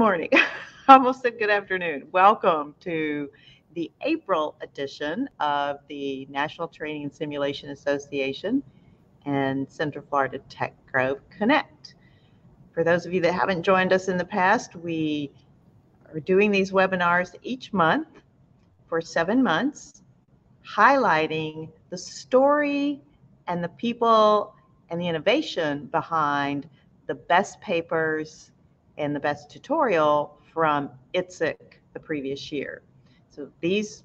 morning. I almost said good afternoon. Welcome to the April edition of the National Training and Simulation Association and Central Florida Tech Grove Connect. For those of you that haven't joined us in the past, we are doing these webinars each month for seven months, highlighting the story and the people and the innovation behind the best papers and the best tutorial from ITSEC the previous year. So these,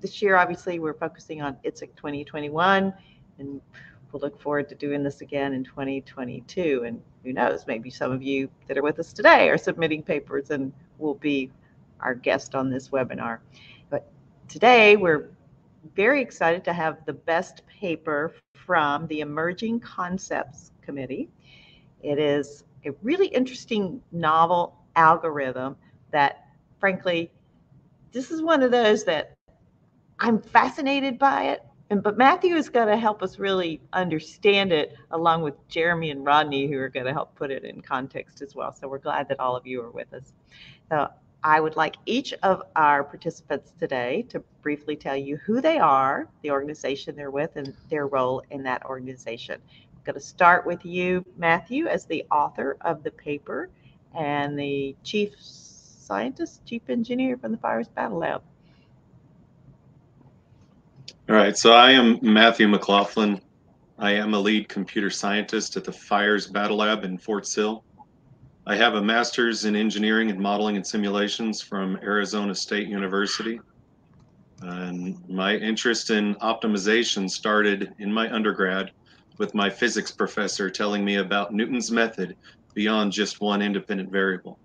this year, obviously, we're focusing on ITSEC 2021, and we'll look forward to doing this again in 2022. And who knows, maybe some of you that are with us today are submitting papers and will be our guest on this webinar. But today, we're very excited to have the best paper from the Emerging Concepts Committee. It is a really interesting novel algorithm that, frankly, this is one of those that I'm fascinated by it. And but Matthew is going to help us really understand it, along with Jeremy and Rodney, who are going to help put it in context as well. So we're glad that all of you are with us. So I would like each of our participants today to briefly tell you who they are, the organization they're with, and their role in that organization. Going to start with you, Matthew, as the author of the paper and the chief scientist, chief engineer from the Fires Battle Lab. All right, so I am Matthew McLaughlin. I am a lead computer scientist at the Fires Battle Lab in Fort Sill. I have a master's in engineering and modeling and simulations from Arizona State University. And my interest in optimization started in my undergrad with my physics professor telling me about Newton's method beyond just one independent variable.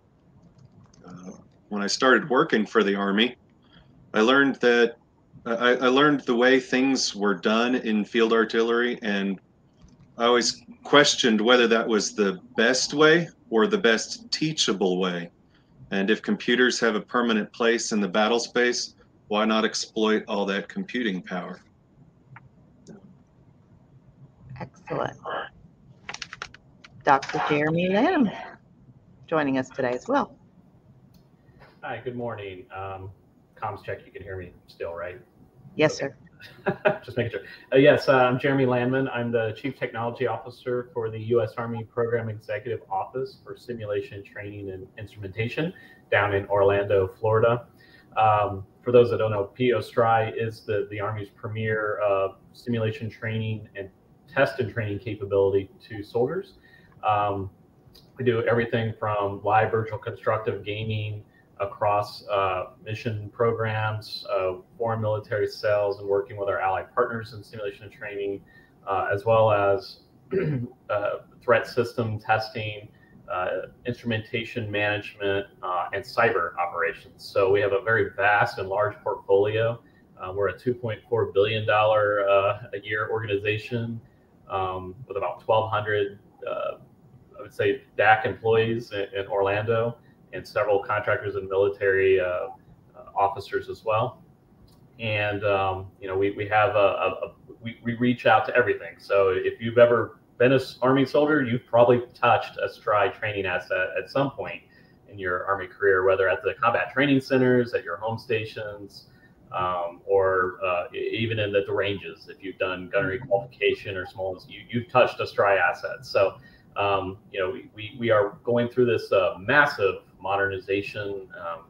Uh, when I started working for the Army, I learned that I, I learned the way things were done in field artillery and I always questioned whether that was the best way or the best teachable way. And if computers have a permanent place in the battle space, why not exploit all that computing power? Excellent. Dr. Jeremy Lamb joining us today as well. Hi, good morning. Um, comms check, you can hear me still, right? Yes, okay. sir. Just making sure. Uh, yes, uh, I'm Jeremy Lanman. I'm the Chief Technology Officer for the U.S. Army Program Executive Office for Simulation Training and Instrumentation down in Orlando, Florida. Um, for those that don't know, PEO STRI is the, the Army's premier uh, simulation training and test and training capability to soldiers. Um, we do everything from live virtual constructive gaming across uh, mission programs, uh, foreign military sales, and working with our allied partners in simulation and training, uh, as well as uh, threat system testing, uh, instrumentation management, uh, and cyber operations. So we have a very vast and large portfolio. we're a $2.4 billion a year organization um, with about 1,200, I would say, DAC employees in, in Orlando and several contractors and military uh, uh, officers as well. And um, you know, we, we have a, a, a, we, we reach out to everything. So if you've ever been an Army soldier, you've probably touched a STRI training asset at some point in your Army career, whether at the combat training centers, at your home stations, um, or uh, even in the, ranges. If you've done gunnery qualification or small, you, you've touched a STRI asset. So, um, you know, we, we, we, are going through this uh, massive modernization um,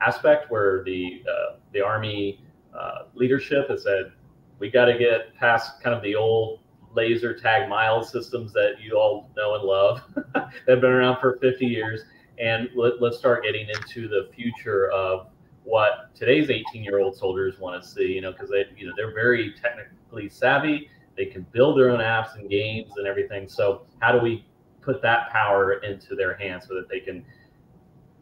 aspect where the uh, the army uh, leadership has said we got to get past kind of the old laser tag MILES systems that you all know and love that have been around for 50 years and let, us start getting into the future of what today's 18 year old soldiers want to see you know because they you know they're very technically savvy. They can build their own apps and games and everything. So how do we put that power into their hands so that they can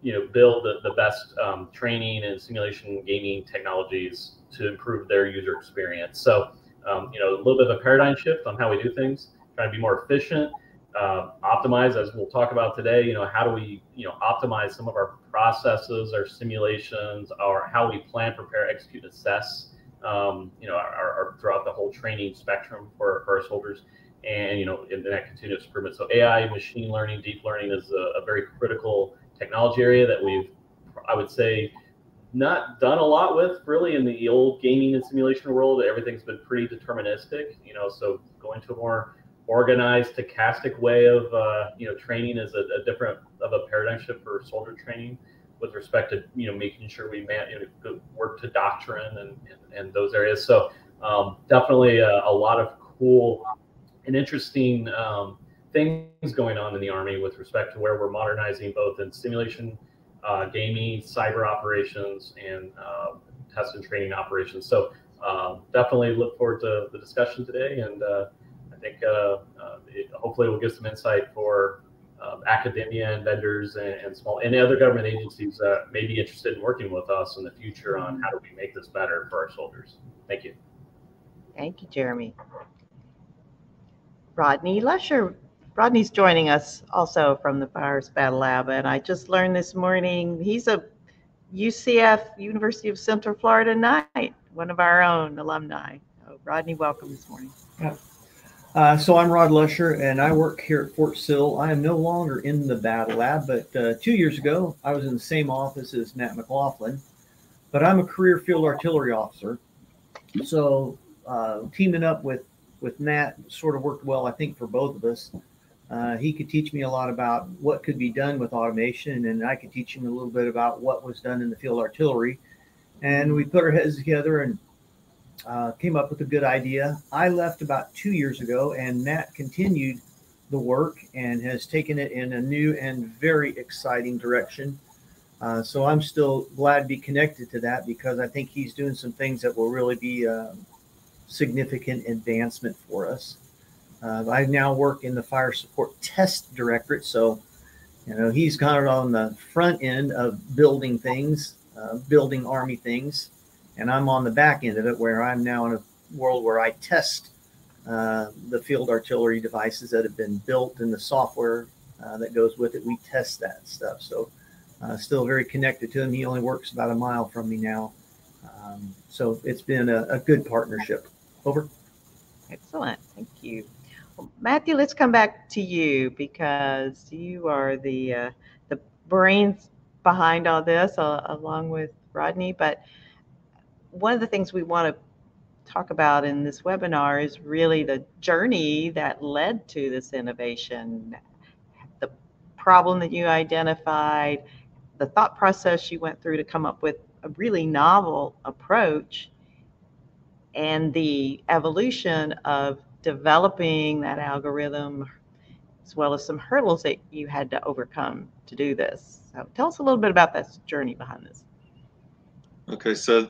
you know build the, the best um, training and simulation gaming technologies to improve their user experience? So um, you know a little bit of a paradigm shift on how we do things trying to be more efficient uh, optimize as we'll talk about today you know how do we you know optimize some of our processes our simulations our how we plan prepare execute assess um, you know our, our, throughout the whole training spectrum for, for our soldiers and you know in that continuous improvement so ai machine learning deep learning is a, a very critical technology area that we've, I would say, not done a lot with really in the old gaming and simulation world. Everything's been pretty deterministic, you know. So going to a more organized, stochastic way of uh, you know training is a, a, different of a paradigm shift for soldier training with respect to you know making sure we man, you know, work to doctrine and, and, and those areas. So um, definitely a, a, lot of cool and interesting um, things going on in the Army with respect to where we're modernizing both in simulation, uh, gaming, cyber operations, and uh, test and training operations. So um, definitely look forward to the discussion today, and uh, think uh, uh, it, hopefully we'll give some insight for um, academia and vendors and, and, small and other government agencies that may be interested in working with us in the future on how do we make this better for our soldiers. Thank you. Thank you, Jeremy. Rodney Lusher. Rodney's joining us also from the Fires Battle Lab, and I just learned this morning he's a UCF, University of Central Florida Knight, one of our own alumni. So Rodney, welcome this morning. Yeah. Uh, so I'm Rod Lusher, and I work here at Fort Sill. I am no longer in the Battle Lab, but uh, two years ago I was in the same office as Matt McLaughlin. But I'm a career field artillery officer, so uh, teaming up with with Matt sort of worked well, I think, for both of us. Uh, he could teach me a lot about what could be done with automation, and I could teach him a little bit about what was done in the field artillery. And we put our heads together and uh, came up with a good idea. I left about two years ago, and Matt continued the work and has taken it in a new and very exciting direction. Uh, so I'm still glad to be connected to that because I think he's doing some things that will really be a significant advancement for us. Uh, I now work in the fire support test directorate, so you know he's kind of on the front end of building things, uh, building army things, and I'm on the back end of it, where I'm now in a world where I test uh, the field artillery devices that have been built and the software uh, that goes with it. We test that stuff, so uh, still very connected to him. He only works about a mile from me now, um, so it's been a, a good partnership. Over. Excellent, thank you. Matthew, let's come back to you because you are the uh, the brains behind all this, uh, along with Rodney. But one of the things we want to talk about in this webinar is really the journey that led to this innovation, the problem that you identified, the thought process you went through to come up with a really novel approach, and the evolution of developing that algorithm as well as some hurdles that you had to overcome to do this. So tell us a little bit about that journey behind this. Okay, so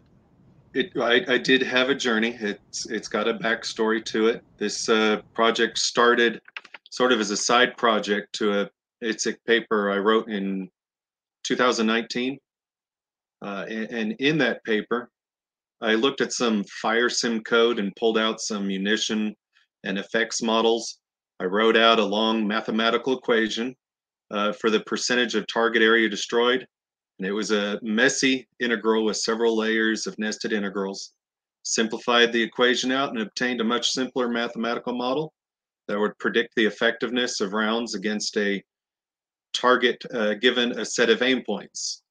it I, I did have a journey. It's it's got a backstory to it. This uh, project started sort of as a side project to a ITSEC paper I wrote in 2019. Uh, and, and in that paper, I looked at some fire sim code and pulled out some munition and effects models. I wrote out a long mathematical equation uh, for the percentage of target area destroyed. And it was a messy integral with several layers of nested integrals. Simplified the equation out and obtained a much simpler mathematical model that would predict the effectiveness of rounds against a target uh, given a set of aim points.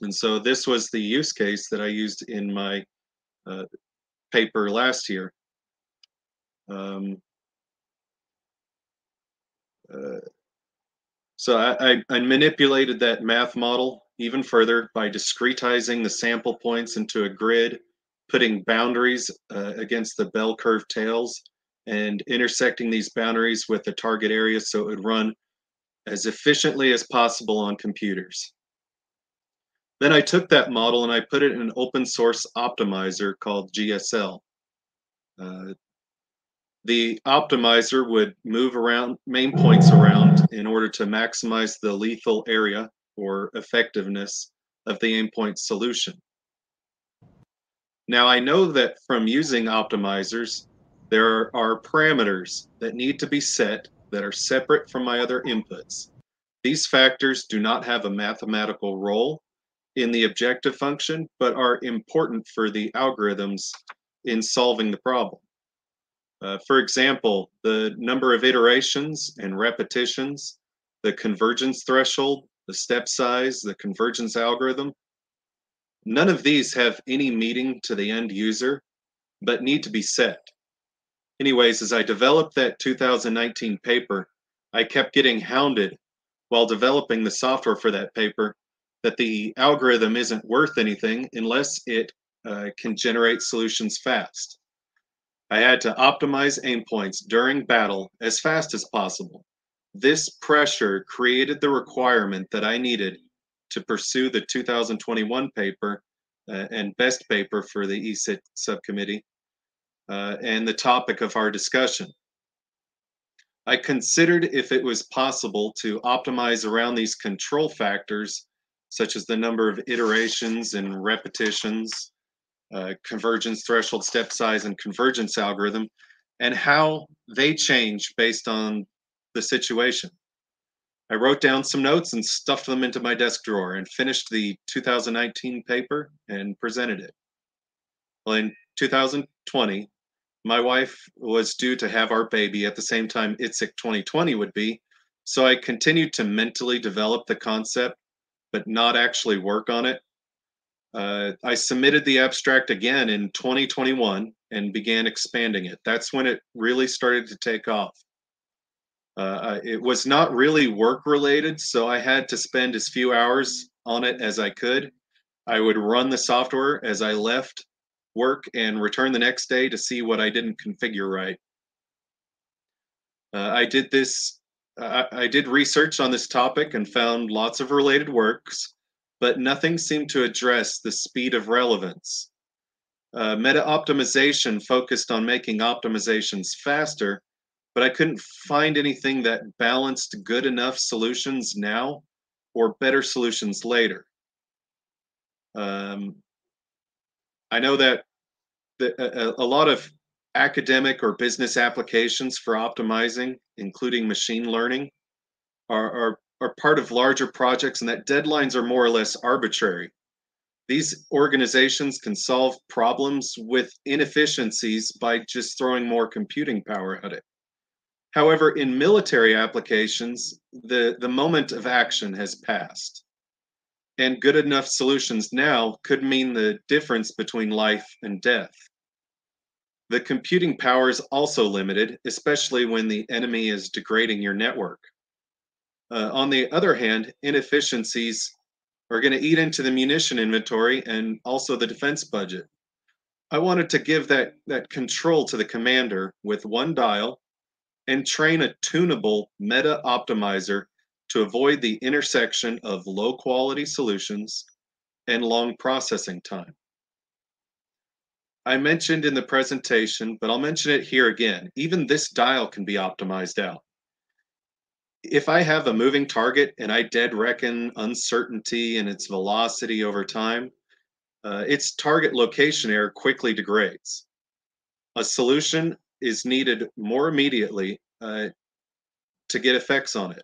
And so this was the use case that I used in my uh, paper last year. Um, uh, so I, I, I, manipulated that math model even further by discretizing the sample points into a grid, putting boundaries uh, against the bell curve tails, and intersecting these boundaries with the target area so it would run as efficiently as possible on computers. Then I took that model and I put it in an open source optimizer called GSL. Uh, the optimizer would move around aim points around in order to maximize the lethal area or effectiveness of the aim point solution. Now I know that from using optimizers, there are parameters that need to be set that are separate from my other inputs. These factors do not have a mathematical role in the objective function, but are important for the algorithms in solving the problem. Uh, for example, the number of iterations and repetitions, the convergence threshold, the step size, the convergence algorithm. None of these have any meaning to the end user, but need to be set. Anyways, as I developed that 2019 paper, I kept getting hounded while developing the software for that paper that the algorithm isn't worth anything unless it uh, can generate solutions fast. I had to optimize aim points during battle as fast as possible. This pressure created the requirement that I needed to pursue the 2021 paper uh, and best paper for the ECIT subcommittee uh, and the topic of our discussion. I considered if it was possible to optimize around these control factors, such as the number of iterations and repetitions, uh, convergence threshold step size and convergence algorithm and how they change based on the situation. I wrote down some notes and stuffed them into my desk drawer and finished the 2019 paper and presented it. Well, in 2020, my wife was due to have our baby at the same time ITSEC 2020 would be, so I continued to mentally develop the concept, but not actually work on it uh, I submitted the abstract again in 2021 and began expanding it. That's when it really started to take off. Uh, it was not really work related, so I had to spend as few hours on it as I could. I would run the software as I left work and return the next day to see what I didn't configure right. Uh, I did this, uh, I did research on this topic and found lots of related works but nothing seemed to address the speed of relevance. Uh, meta optimization focused on making optimizations faster, but I couldn't find anything that balanced good enough solutions now or better solutions later. Um, I know that the, a, a lot of academic or business applications for optimizing, including machine learning, are, are are part of larger projects and that deadlines are more or less arbitrary. These organizations can solve problems with inefficiencies by just throwing more computing power at it. However, in military applications, the, the moment of action has passed. And good enough solutions now could mean the difference between life and death. The computing power is also limited, especially when the enemy is degrading your network. Uh, on the other hand, inefficiencies are going to eat into the munition inventory and also the defense budget. I wanted to give that, that control to the commander with one dial and train a tunable meta optimizer to avoid the intersection of low quality solutions and long processing time. I mentioned in the presentation, but I'll mention it here again. Even this dial can be optimized out if I have a moving target and I dead reckon uncertainty and its velocity over time, uh, its target location error quickly degrades. A solution is needed more immediately uh, to get effects on it.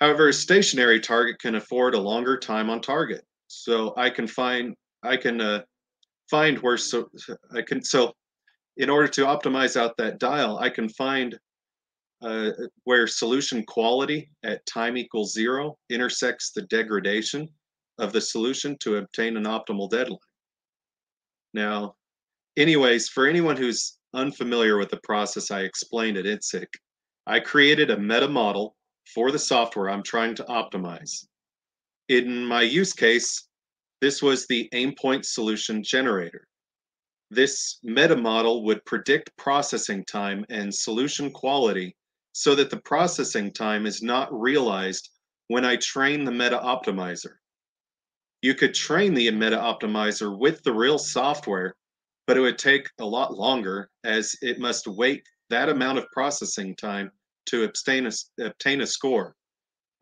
However, a stationary target can afford a longer time on target. So I can find I can uh, find where so I can so in order to optimize out that dial, I can find uh, where solution quality at time equals zero intersects the degradation of the solution to obtain an optimal deadline. Now, anyways, for anyone who's unfamiliar with the process I explained at ITSEC, I created a meta model for the software I'm trying to optimize. In my use case, this was the aimpoint solution generator. This meta model would predict processing time and solution quality so that the processing time is not realized when I train the meta optimizer. You could train the meta optimizer with the real software, but it would take a lot longer as it must wait that amount of processing time to obtain a, obtain a score.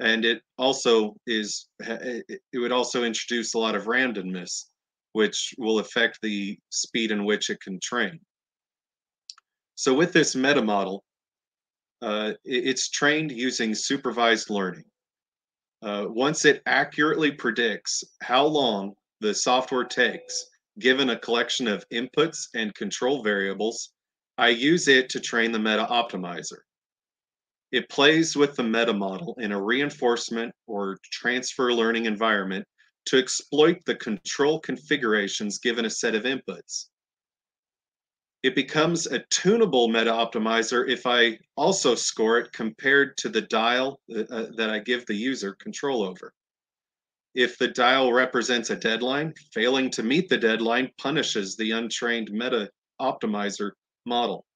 And it also is, it would also introduce a lot of randomness, which will affect the speed in which it can train. So with this meta model, uh, it's trained using supervised learning. Uh, once it accurately predicts how long the software takes, given a collection of inputs and control variables, I use it to train the meta optimizer. It plays with the meta model in a reinforcement or transfer learning environment to exploit the control configurations given a set of inputs. It becomes a tunable meta optimizer if I also score it compared to the dial uh, that I give the user control over. If the dial represents a deadline, failing to meet the deadline punishes the untrained meta optimizer model.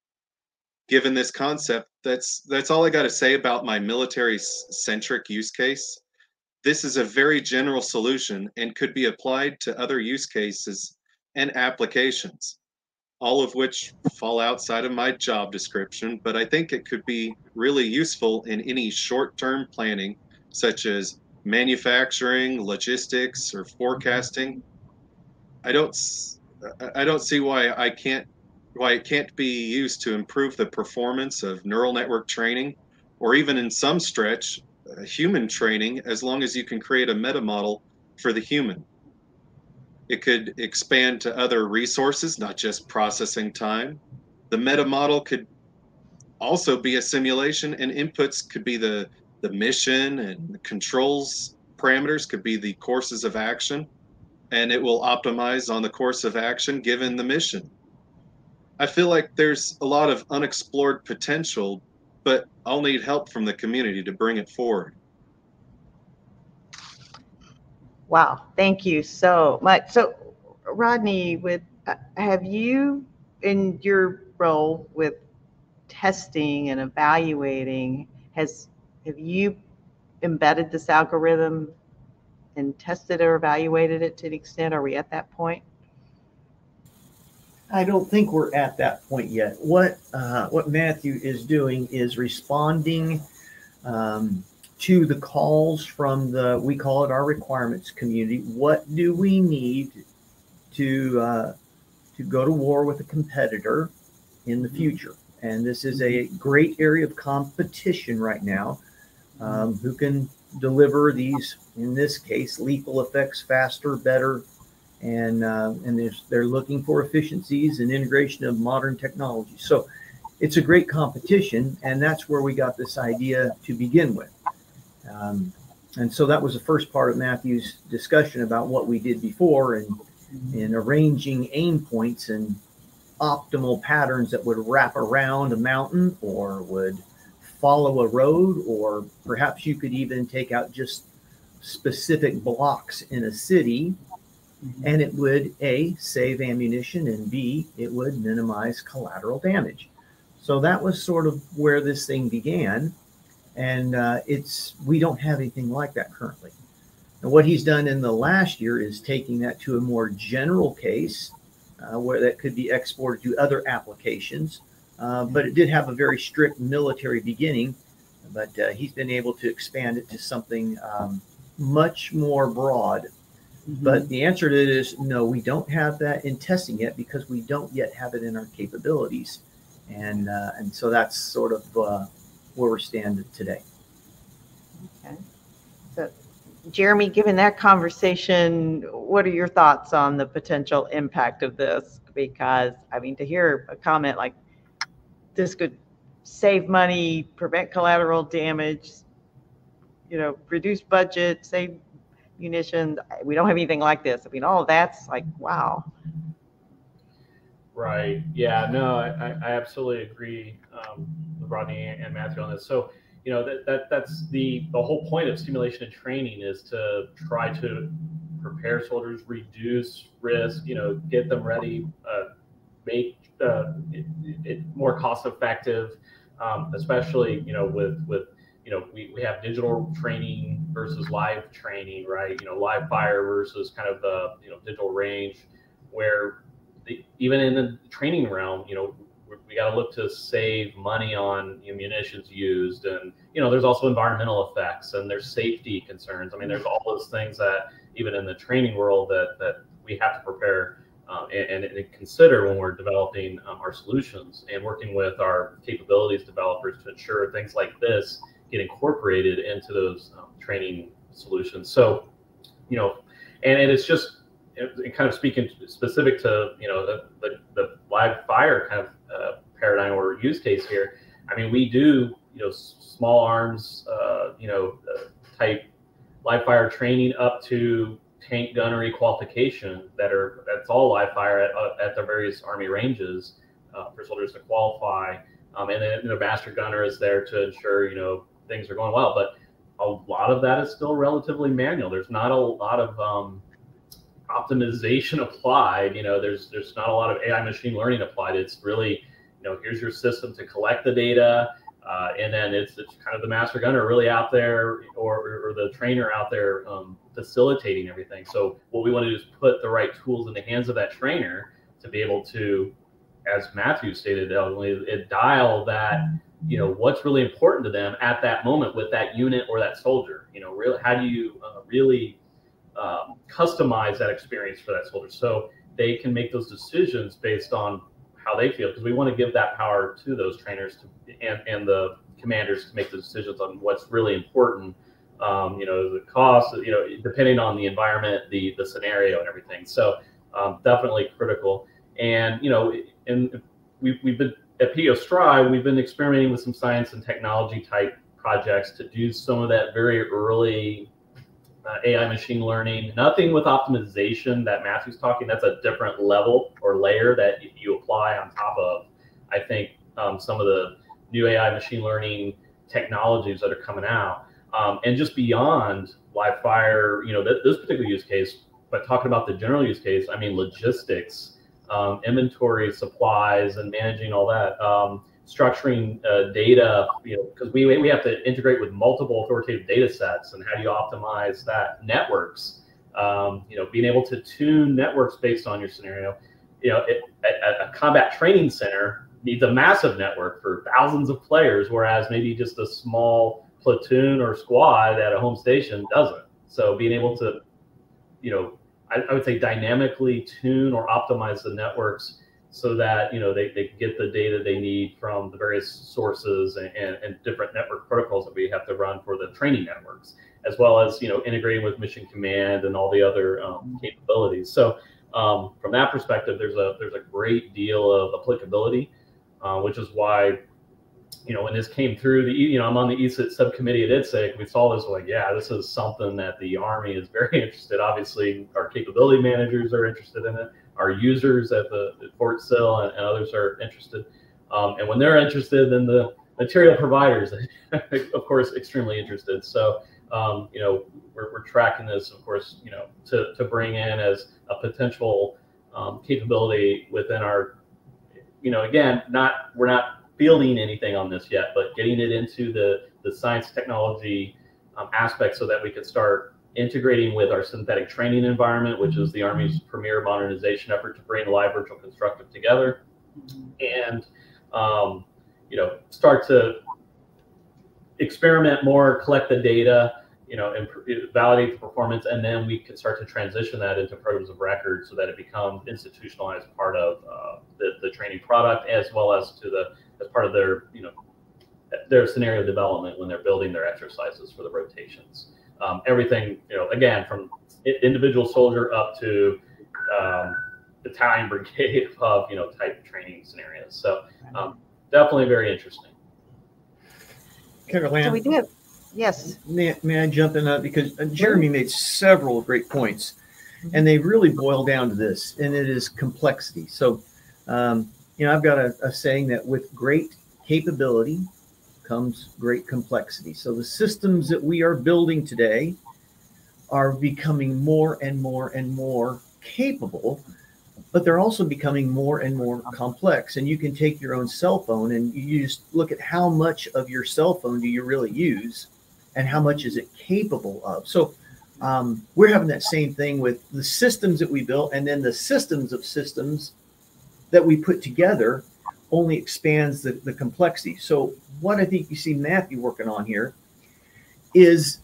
Given this concept, that's that's all I got to say about my military centric use case. This is a very general solution and could be applied to other use cases and applications, all of which fall outside of my job description, but I think it could be really useful in any short-term planning such as manufacturing, logistics, or forecasting. I don't I don't see why I can't why it can't be used to improve the performance of neural network training or even in some stretch uh, human training as long as you can create a meta model for the human. It could expand to other resources, not just processing time. The meta model could also be a simulation and inputs could be the the mission and the controls parameters could be the courses of action and it will optimize on the course of action given the mission I feel like there's a lot of unexplored potential, but I'll need help from the community to bring it forward. Wow, thank you so much. So, Rodney, with uh, have you in your role with testing and evaluating has have you embedded this algorithm and tested or evaluated it to the extent are we at that point? I don't think we're at that point yet. What uh, what Matthew is doing is responding um, to the calls from the we call it our requirements community. What do we need to uh, to go to war with a competitor in the future? And this is a great area of competition right now. Um, who can deliver these, in this case, lethal effects faster, better, and uh, and they're looking for efficiencies and integration of modern technology. So it's a great competition, and that's where we got this idea to begin with. Um, and so that was the first part of Matthew's discussion about what we did before and in arranging aim points and optimal patterns that would wrap around a mountain or would follow a road, or perhaps you could even take out just specific blocks in a city Mm-hmm. And it would A, save ammunition, and B, it would minimize collateral damage. So that was sort of where this thing began. And uh, it's we don't have anything like that currently. And what he's done in the last year is taking that to a more general case uh, where that could be exported to other applications. Uh, but it did have a very strict military beginning. But uh, he's been able to expand it to something um, much more broad Mm-hmm. But the answer to it is no, we don't have that in testing yet because we don't yet have it in our capabilities. And, uh, and so that's sort of uh, where we're standing today. Okay. So, Jeremy, given that conversation, what are your thoughts on the potential impact of this? Because, I mean, to hear a comment like this could save money, prevent collateral damage, you know, reduce budget, save munitions. We don't have anything like this. I mean, all that's like, wow. Right. Yeah. No, I, I absolutely agree um, Rodney and Matthew on this. So, you know, that, that that's the the whole point of simulation and training is to try to prepare soldiers, reduce risk, you know, get them ready, uh, make uh, it, it, more cost effective, um, especially you know with with you know, we, we have digital training versus live training, right? You know, live fire versus kind of the, you know, digital range where the, even in the training realm, you know, we got to look to save money on know, munitions used. And, you know, there's also environmental effects and there's safety concerns. I mean, there's all those things that even in the training world that, that we have to prepare um, and, and, consider when we're developing um, our solutions and working with our capabilities developers to ensure things like this get incorporated into those um, training solutions. So, you know, and, and it's just it, kind of speaking specific to you know the, the, the live fire kind of uh, paradigm or use case here. I mean, we do you know small arms, uh, you know uh, type live fire training up to tank gunnery qualification that are that's all live fire at, uh, at the various army ranges uh, for soldiers to qualify. Um, and then the master gunner is there to ensure you know things are going well. But a lot of that is still relatively manual. There's not a lot of um, optimization applied. You know, there's there's not a lot of AI machine learning applied. It's really, you know, here's your system to collect the data, uh, and then it's, it's kind of the master gunner really out there or, or the trainer out there um, facilitating everything. So what we want to do is put the right tools in the hands of that trainer to be able to, as Matthew stated, it dial that you know what's really important to them at that moment with that unit or that soldier. You know, really, how do you uh, really um, customize that experience for that soldier so they can make those decisions based on how they feel because we want to give that power to those trainers to, and, and the commanders to make the decisions on what's really important um, you know the cost you know depending on the environment the the scenario and everything. So um, definitely critical. And you know and we've, we've been at PEO STRI we've been experimenting with some science and technology type projects to do some of that very early uh, AI machine learning, nothing with optimization that Matthew's talking. That's a different level or layer that you apply on top of, I think, um, some of the new AI machine learning technologies that are coming out. Um, and just beyond live fire, you know, th- this particular use case, but talking about the general use case, I mean, logistics, um, inventory, supplies, and managing all that. Structuring uh, data, you know, because we, we have to integrate with multiple authoritative data sets and how do you optimize that networks, um, you know, being able to tune networks based on your scenario. You know, it, a, a combat training center needs a massive network for thousands of players, whereas maybe just a small platoon or squad at a home station doesn't. So being able to, you know, I, I would say dynamically tune or optimize the networks so that you know they, they get the data they need from the various sources and, and, and, different network protocols that we have to run for the training networks as well as you know integrating with mission command and all the other um, capabilities. So um, from that perspective there's a there's a great deal of applicability uh, which is why you know when this came through the you know i'm on the ECIT subcommittee at ITSEC we saw this like yeah this is something that the army is very interested obviously our capability managers are interested in it our users at the at Fort Sill and, and others are interested. Um, and when they're interested, then the material providers, of course, extremely interested. So, um, you know, we're, we're tracking this, of course, you know, to, to bring in as a potential um, capability within our, you know, again, not we're not fielding anything on this yet, but getting it into the the science technology um, aspect so that we could start integrating with our synthetic training environment, which is the Army's premier modernization effort to bring live virtual constructive together, and um, you know start to experiment more, collect the data, you know, and validate the performance, and then we can start to transition that into programs of record so that it becomes institutionalized part of uh, the, the training product as well as to the as part of their you know their scenario development when they're building their exercises for the rotations um, everything, you know, again, from individual soldier up to um, battalion brigade of, you know, type training scenarios. So um, definitely very interesting. Carol so we did. Yes. May, may I jump in that? Because uh, Jeremy made several great points, and they really boil down to this, and it is complexity. So, um, you know, I've got a, a saying that with great capability comes great complexity. So the systems that we are building today are becoming more and more and more capable, but they're also becoming more and more complex. And you can take your own cell phone and you just look at how much of your cell phone do you really use and how much is it capable of. So um, we're having that same thing with the systems that we built and then the systems of systems that we put together only expands the, the complexity. So, what I think you see Matthew working on here is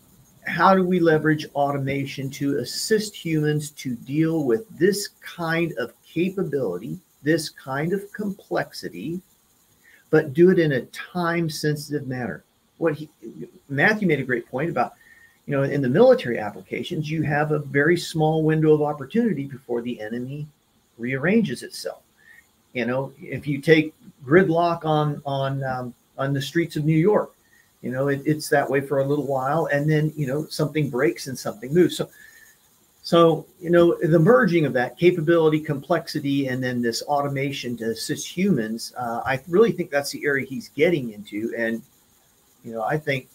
how do we leverage automation to assist humans to deal with this kind of capability, this kind of complexity, but do it in a time sensitive manner? What he, Matthew made a great point about, you know, in the military applications, you have a very small window of opportunity before the enemy rearranges itself. You know, if you take gridlock on on um, on the streets of New York, You know, it, it's that way for a little while, and then you know something breaks and something moves. So, so you know the merging of that capability, complexity, and then this automation to assist humans. Uh, I really think that's the area he's getting into, and you know I think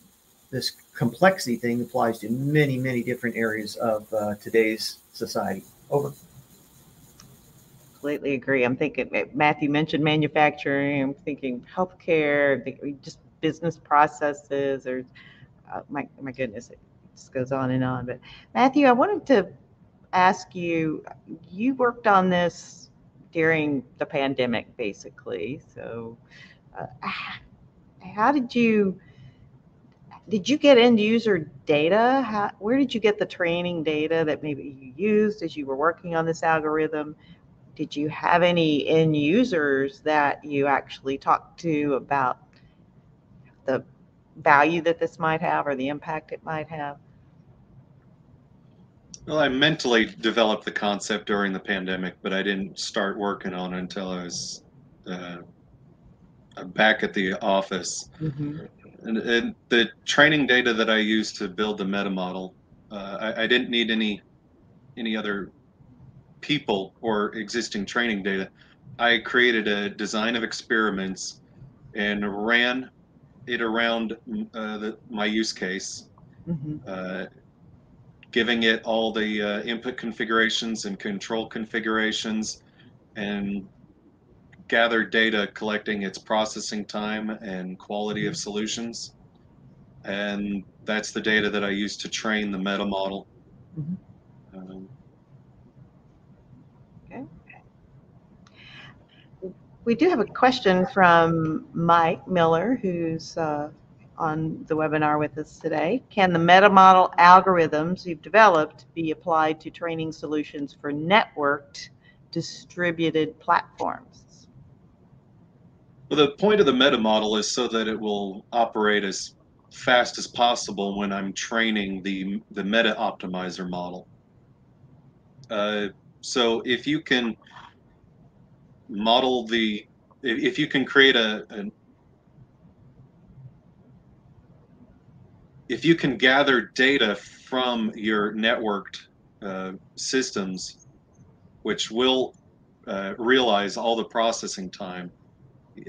this complexity thing applies to many, many different areas of uh, today's society. Over. Completely agree. I'm thinking eh, Matthew mentioned manufacturing. I'm thinking healthcare, just business processes, or uh, my my goodness, it just goes on and on. But Matthew, I wanted to ask you. You worked on this during the pandemic, basically. So, uh, how did you? did you get end user data? How, where did you get the training data that maybe you used as you were working on this algorithm? Did you have any end users that you actually talked to about the value that this might have or the impact it might have? Well, I mentally developed the concept during the pandemic, but I didn't start working on it until I was uh, back at the office. Mm-hmm. And, and, the training data that I used to build the meta model, uh, I, I, didn't need any any other people or existing training data. I created a design of experiments and ran it around uh, the, my use case, mm-hmm. uh, giving it all the uh, input configurations and control configurations, and gather data collecting its processing time and quality of solutions. And that's the data that I use to train the meta model. Mm-hmm. Um, okay. We do have a question from Mike Miller, who's uh, on the webinar with us today. Can the meta model algorithms you've developed be applied to training solutions for networked distributed platforms? Well, the point of the meta model is so that it will operate as fast as possible when I'm training the the meta optimizer model. Uh, so if you can model the, if you can create a, an, if you can gather data from your networked uh, systems, which will uh, realize all the processing time,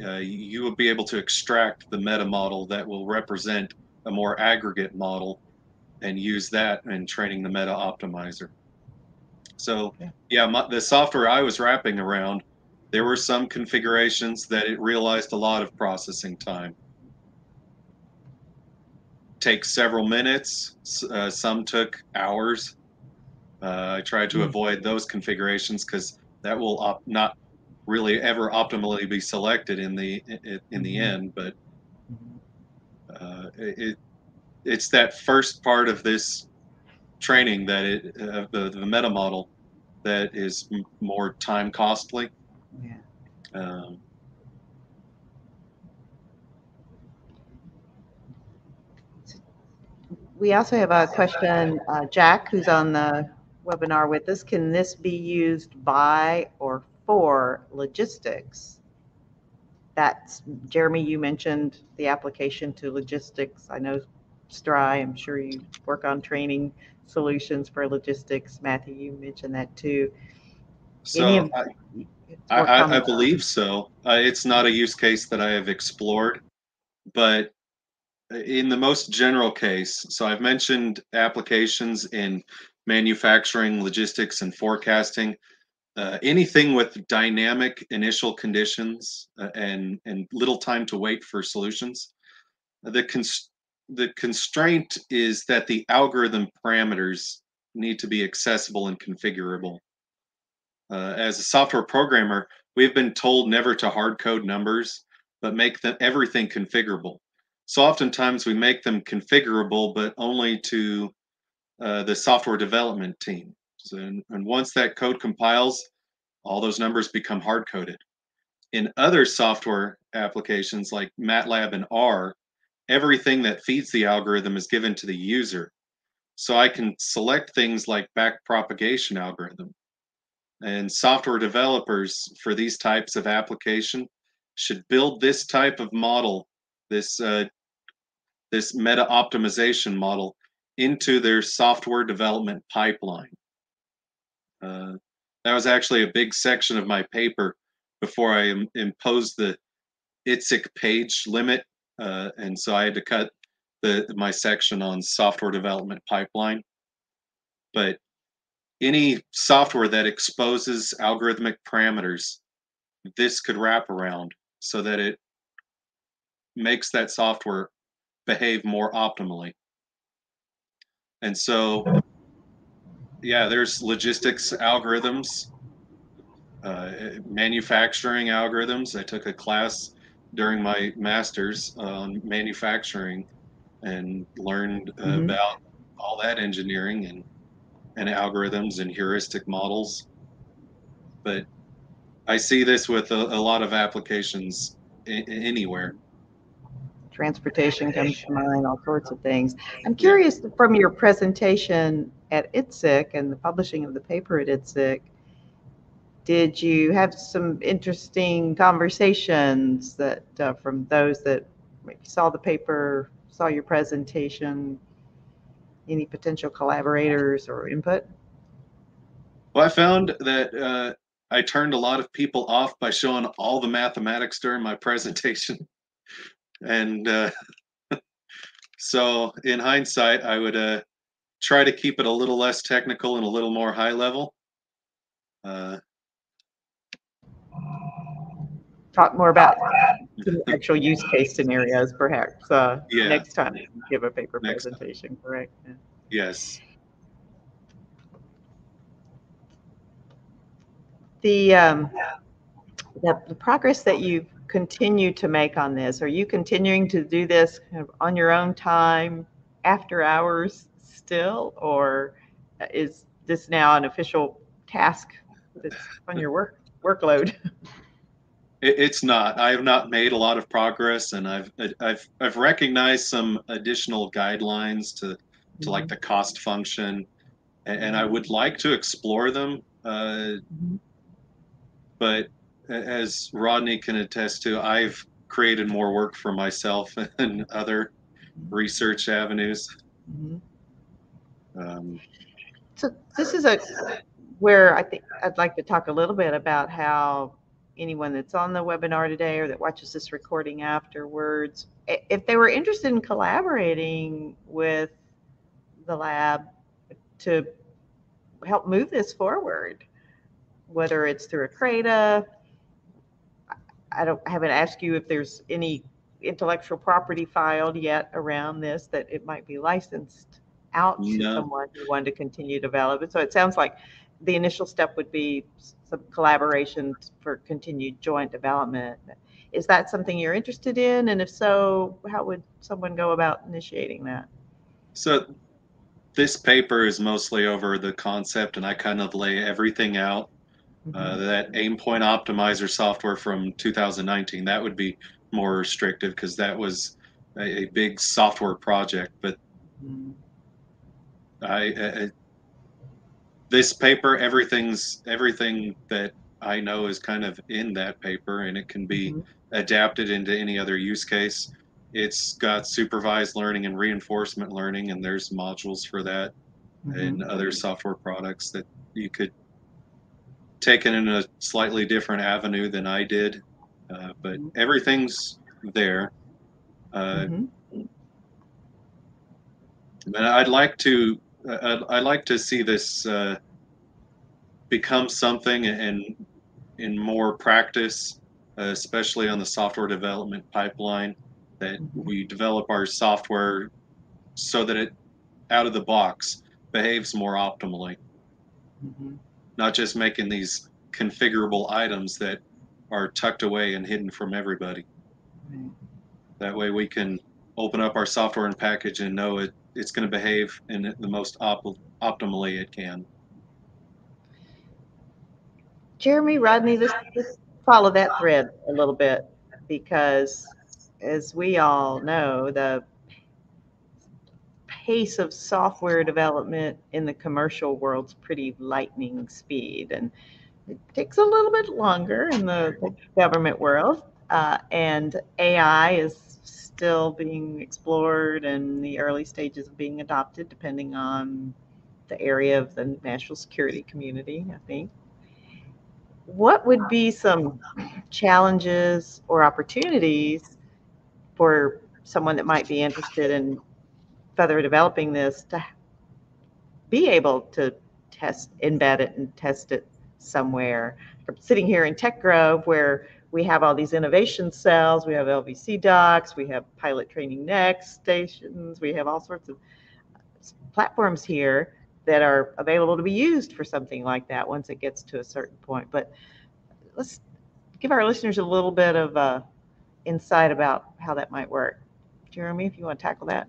uh, you will be able to extract the meta model that will represent a more aggregate model and use that in training the meta optimizer. So yeah, my, the software I was wrapping around, there were some configurations that it realized a lot of processing time. Takes several minutes. Uh, some took hours. Uh, I tried to mm -hmm. avoid those configurations because that will not really ever optimally be selected in the in the mm-hmm. end but uh, it it's that first part of this training that it uh, the, the meta model that is more time costly yeah um, we also have a question uh, jack who's on the webinar with us can this be used by or for logistics. That's Jeremy, you mentioned the application to logistics. I know STRI, I'm sure you work on training solutions for logistics. Matthew, you mentioned that too. So I, I, I, believe so. Uh, it's not a use case that I have explored, but in the most general case, so I've mentioned applications in manufacturing, logistics, and forecasting uh, anything with dynamic initial conditions uh, and and little time to wait for solutions. The cons- the constraint is that the algorithm parameters need to be accessible and configurable. Uh, as a software programmer, we've been told never to hard code numbers, but make them everything configurable. So oftentimes we make them configurable, but only to uh, the software development team. So, and, and once that code compiles, all those numbers become hard coded. In other software applications like MATLAB and R, everything that feeds the algorithm is given to the user. So I can select things like back propagation algorithm. And software developers for these types of application should build this type of model, this uh, this meta optimization model into their software development pipeline. Uh, that was actually a big section of my paper before I Im- imposed the ITSEC page limit, uh, and so I had to cut the my section on software development pipeline. But any software that exposes algorithmic parameters, this could wrap around so that it makes that software behave more optimally. And so, yeah, there's logistics algorithms, uh, manufacturing algorithms. I took a class during my master's on manufacturing and learned Mhm. about all that engineering and and algorithms and heuristic models. But I see this with a, a lot of applications I- anywhere. transportation comes to mind, all sorts of things. I'm curious from your presentation at ITSEC and the publishing of the paper at ITSEC, did you have some interesting conversations that uh, from those that saw the paper, saw your presentation, any potential collaborators or input? Well, I found that uh, I turned a lot of people off by showing all the mathematics during my presentation. And uh, so, in hindsight, I would uh, try to keep it a little less technical and a little more high level. Uh, Talk more about actual use case scenarios, perhaps, uh, Yeah. next time you give a paper Next time. presentation, correct? Yeah. yes. The, um, the, the progress that you continue to make on this, are you continuing to do this kind of on your own time, after hours still? Or is this now an official task that's on your work, workload? It, it's not. I have not made a lot of progress, and I've I've I've recognized some additional guidelines to to like the cost function, and, and I would like to explore them. Uh, Mhm. but as Rodney can attest to, I've created more work for myself and other research avenues. Mhm. Um, So this is a, where I think I'd like to talk a little bit about how anyone that's on the webinar today or that watches this recording afterwards, if they were interested in collaborating with the lab to help move this forward, whether it's through a CRADA, I don't, I haven't asked you if there's any intellectual property filed yet around this that it might be licensed out to No. someone who wanted to continue to develop it. So it sounds like the initial step would be some collaboration for continued joint development. Is that something you're interested in? And if so, how would someone go about initiating that? so this paper is mostly over the concept, and I kind of lay everything out. Uh, that aimpoint optimizer software from 2019 that would be more restrictive because that was a, a big software project but Mhm. I, I this paper everything's everything that i know is kind of in that paper and it can be Mhm. adapted into any other use case it's got supervised learning and reinforcement learning and there's modules for that Mhm. and other software products that you could take it in a slightly different avenue than I did. Uh, but Mhm. everything's there. Uh, and I'd like to, I'd, I'd like to see this uh, become something and in more practice, uh, especially on the software development pipeline, that we develop our software so that it, out of the box, behaves more optimally. Mhm. not just making these configurable items that are tucked away and hidden from everybody. Right. That way we can open up our software and package and know it, it's going to behave in the most op- optimally it can. Jeremy, Rodney, let's, let's follow that thread a little bit because as we all know, the pace of software development in the commercial world's pretty lightning speed and it takes a little bit longer in the government world. Uh, and AI is still being explored and the early stages of being adopted, depending on the area of the national security community, I think. What would be some challenges or opportunities for someone that might be interested in further developing this to be able to test, embed it and test it somewhere? Sitting here in Tech Grove, where we have all these innovation cells, we have LVC docks, we have pilot training next stations, we have all sorts of platforms here that are available to be used for something like that once it gets to a certain point. But let's give our listeners a little bit of uh, insight about how that might work. Jeremy, if you want to tackle that.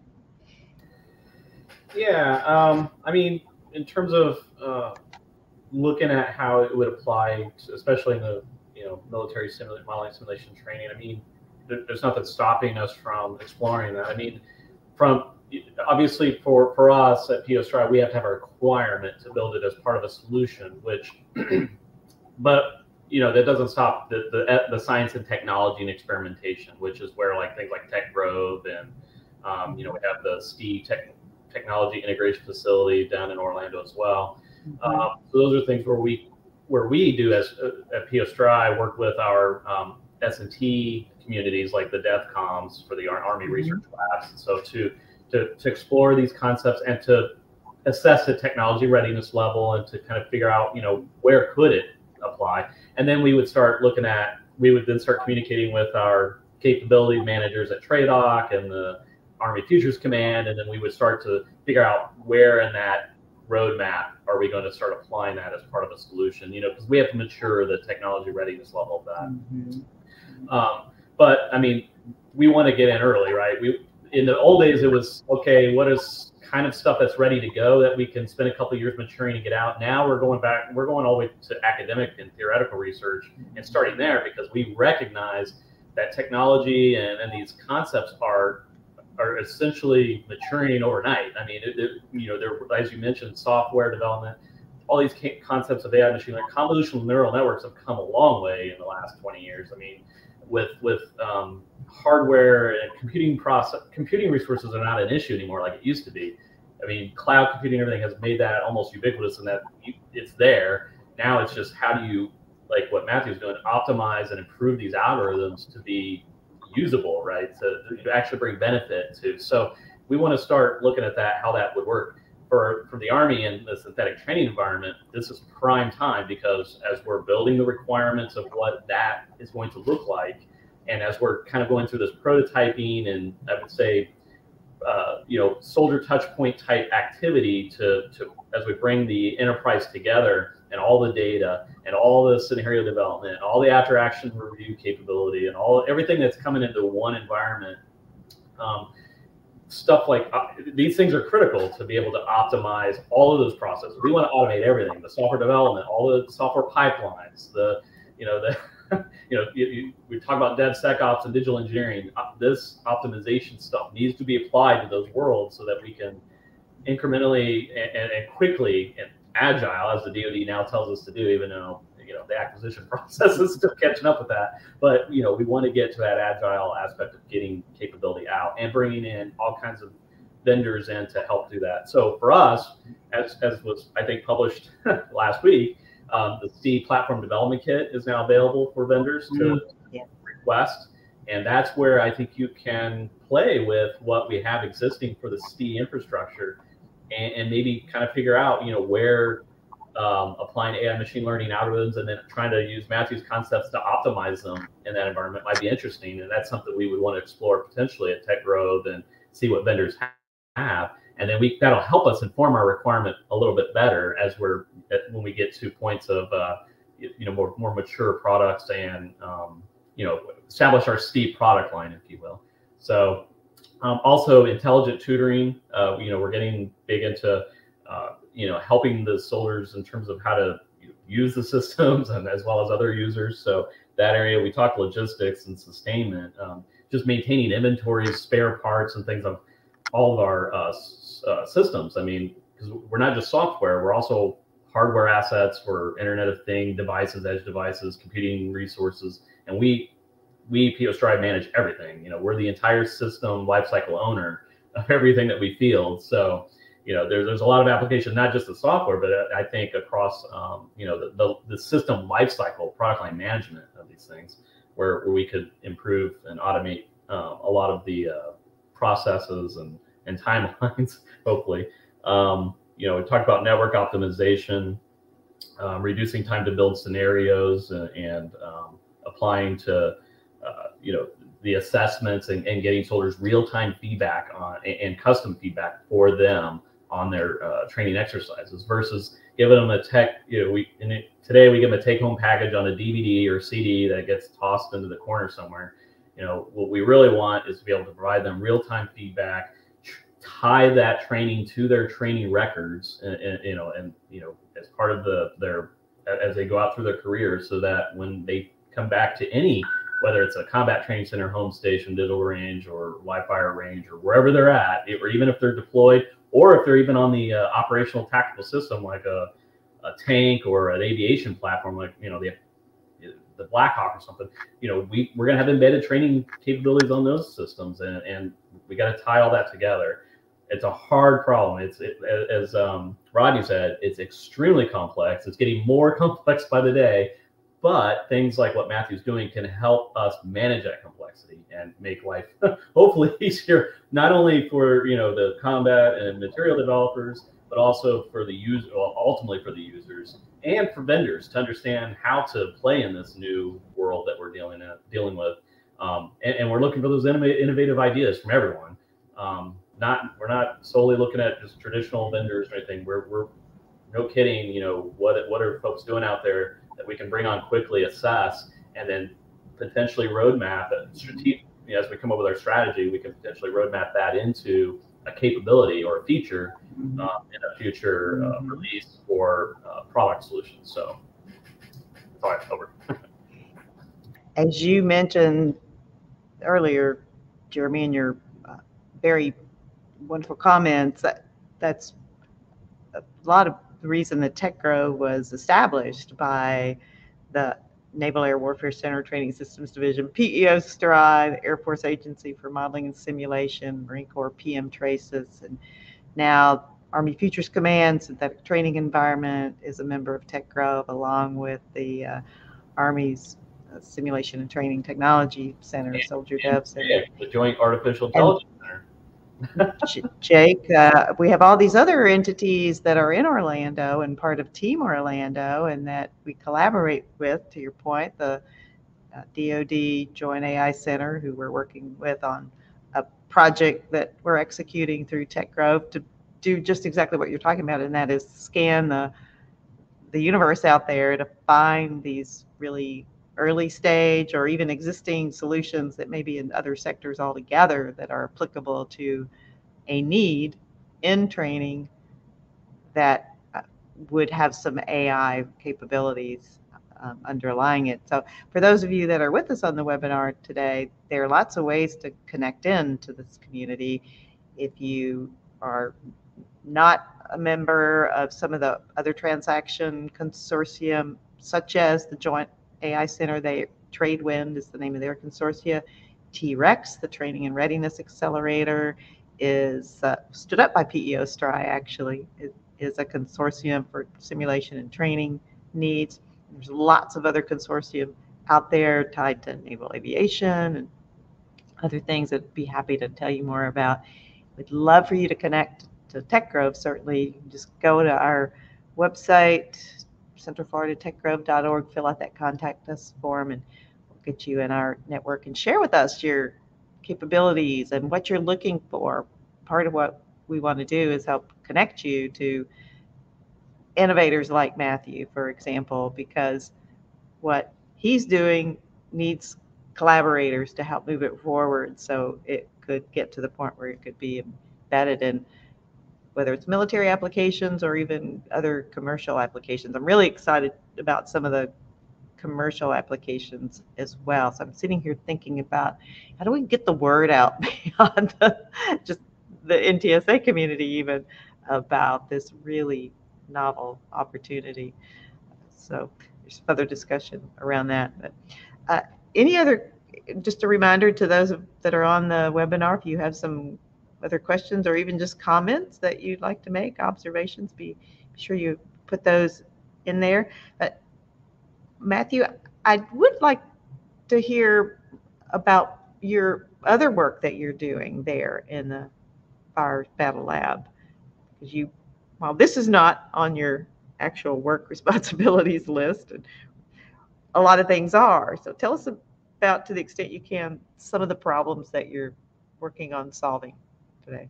Yeah, um, I mean, in terms of uh, looking at how it would apply, to, especially in the you know military simulation modeling simulation training, I mean, there, there's nothing stopping us from exploring that. I mean, from obviously for for us at PEO STRI, we have to have a requirement to build it as part of a solution, which, but you know that doesn't stop the, the the science and technology and experimentation, which is where like things like Tech Grove and um, you know we have the STE tech, technology integration facility down in Orlando as well. Mm-hmm. Um, so those are things where we where we do as uh, at PEO STRI work with our um, S and T communities like the DEVCOMs for the Army mm-hmm. Research Labs. So to, to to explore these concepts and to assess the technology readiness level and to kind of figure out you know where could it apply and then we would start looking at, we would then start communicating with our capability managers at TRADOC and the Army Futures Command. And then we would start to figure out where in that roadmap are we going to start applying that as part of a solution, you know, because we have to mature the technology readiness level of that. Mm-hmm. Um, but I mean, we want to get in early, right? We in the old days it was okay. What is kind of stuff that's ready to go that we can spend a couple years maturing and get out. Now we're going back, we're going all the way to academic and theoretical research and starting there because we recognize that technology and, and these concepts are are essentially maturing overnight. I mean, it, it, you know, there as you mentioned, software development, all these concepts of AI machine learning, convolutional neural networks have come a long way in the last 20 years. I mean, with with um, hardware and computing process computing resources are not an issue anymore like it used to be i mean cloud computing everything has made that almost ubiquitous and that it's there now it's just how do you like what matthew's doing optimize and improve these algorithms to be usable right? To, to actually bring benefit to so we want to start looking at that how that would work. For, for the Army in the synthetic training environment, this is prime time because as we're building the requirements of what that is going to look like, and as we're kind of going through this prototyping and I would say, uh, you know, soldier touch point type activity to, to as we bring the enterprise together and all the data and all the scenario development, all the after action review capability, and all everything that's coming into one environment. Um, stuff like uh, these things are critical to be able to optimize all of those processes. We want to automate everything: the software development, all the software pipelines, the you know the you know you, you, we talk about DevSecOps and digital engineering. Uh, this optimization stuff needs to be applied to those worlds so that we can incrementally and, and quickly and agile, as the DoD now tells us to do, even though you know the acquisition process is still catching up with that. But you know we want to get to that agile aspect of getting capability out and bringing in all kinds of vendors in to help do that. So for us, as as was I think published last week, um, the C platform development kit is now available for vendors to mm-hmm. yeah. request. And that's where I think you can play with what we have existing for the STE infrastructure and, and maybe kind of figure out, you know, where um, applying AI machine learning algorithms and then trying to use Matthew's concepts to optimize them in that environment might be interesting. And that's something we would want to explore potentially at Tech Grove and see what vendors have. And then we that'll help us inform our requirement a little bit better as we're when we get to points of uh, you know more more mature products and um, you know establish our STE product line, if you will. So um, also intelligent tutoring. Uh, you know we're getting big into uh, you know helping the soldiers in terms of how to use the systems and as well as other users. So that area we talk logistics and sustainment, um, just maintaining inventories, spare parts, and things of all of our uh, uh, systems. I mean, because we're not just software, we're also hardware assets, we're Internet of Thing devices, edge devices, computing resources, and we we PO manage everything. You know, we're the entire system lifecycle owner of everything that we field. So, you know, there's there's a lot of application, not just the software, but I think across, um, you know, the, the, the system lifecycle, product line management of these things, where, where we could improve and automate uh, a lot of the uh, processes and and timelines, hopefully. Um, you know, we talked about network optimization, um, reducing time to build scenarios, and, and um, applying to, uh, you know, the assessments and, and getting soldiers real-time feedback on and, custom feedback for them on their uh, training exercises versus giving them a tech. You know, we it, today we give them a take-home package on a DVD or CD that gets tossed into the corner somewhere. You know, what we really want is to be able to provide them real-time feedback, tie that training to their training records, and, and you know, and you know, as part of the their as they go out through their careers, so that when they come back to any whether it's a combat training center, home station, digital range, or fire range, or wherever they're at, or even if they're deployed, or if they're even on the uh, operational tactical system like a, a tank or an aviation platform like you know the the Blackhawk or something, you know, we we're gonna have embedded training capabilities on those systems, and and we got to tie all that together. It's a hard problem. It's it, as um, Rodney said, it's extremely complex. It's getting more complex by the day but things like what Matthew's doing can help us manage that complexity and make life hopefully easier, not only for you know the combat and material developers, but also for the user, well, ultimately for the users and for vendors to understand how to play in this new world that we're dealing at, dealing with. Um, and, and, we're looking for those innovative ideas from everyone. Um, not we're not solely looking at just traditional vendors or anything. We're we're no kidding. You know what what are folks doing out there? That we can bring on quickly, assess, and then potentially roadmap it strategic. You know, as we come up with our strategy, we can potentially roadmap that into a capability or a feature mm-hmm. uh, in a future uh, mm-hmm. release or uh, product solution. So, all right, over. As you mentioned earlier, Jeremy, in your uh, very wonderful comments, that that's a lot of the reason that TechGrove was established by the Naval Air Warfare Center Training Systems Division, PEO STRI, Air Force Agency for Modeling and Simulation, Marine Corps PM TRASYS, and now Army Futures Command Synthetic Training Environment is a member of TechGrove, along with the uh, Army's uh, Simulation and Training Technology Center, Soldier Dev Center. the Joint Artificial Intelligence JAIC, uh, we have all these other entities that are in Orlando and part of Team Orlando, and that we collaborate with. To your point, the uh, DoD Joint AI Center, who we're working with on a project that we're executing through TechGrove to do just exactly what you're talking about, and that is scan the the universe out there to find these really early stage or even existing solutions that may be in other sectors altogether that are applicable to a need in training that uh, would have some AI capabilities um, underlying it. So for those of you that are with us on the webinar today, there are lots of ways to connect in to this community. If you are not a member of some of the other transaction consortium, such as the Joint AI Center, they Tradewind is the name of their consortia. T-REX, the Training and Readiness Accelerator, is uh, stood up by PEO STRI actually. It is a consortium for simulation and training needs. There's lots of other consortium out there tied to naval aviation and other things that would be happy to tell you more about. We'd love for you to connect to TechGrove. Certainly, just go to our website, centralfloridatechgrove.org, fill out that contact us form, and we'll get you in our network and share with us your capabilities and what you're looking for. Part of what we want to do is help connect you to innovators like Matthew, for example, because what he's doing needs collaborators to help move it forward so it could get to the point where it could be embedded in whether it's military applications or even other commercial applications. I'm really excited about some of the commercial applications as well. So I'm sitting here thinking about how do we get the word out beyond the, just the NTSA community even about this really novel opportunity. So there's further discussion around that. But uh, any other just a reminder to those that are on the webinar, if you have some other questions or even just comments that you'd like to make, observations, be sure you put those in there. But Matthew, I would like to hear about your other work that you're doing there in the Fire Battle Lab. Because you, while this is not on your actual work responsibilities list, and a lot of things are. So tell us about, to the extent you can, some of the problems that you're working on solving today.